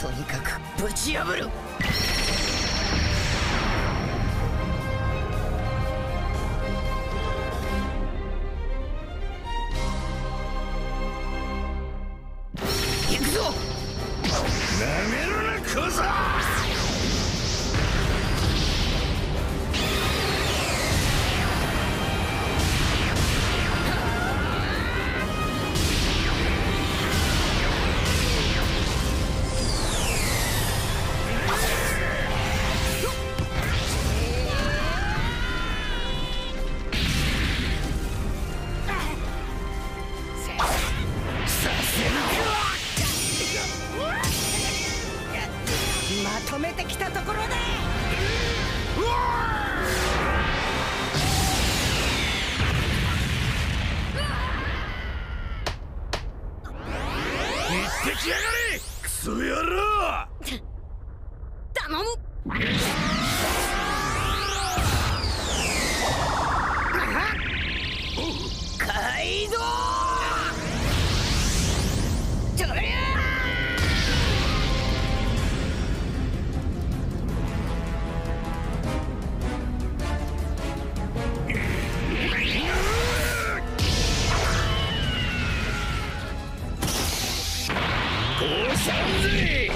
とにかくぶち破る行くぞ。なめるな小僧まとめてきたところで行ってきやがれクソ野郎。頼む。カイドウ降参ぜ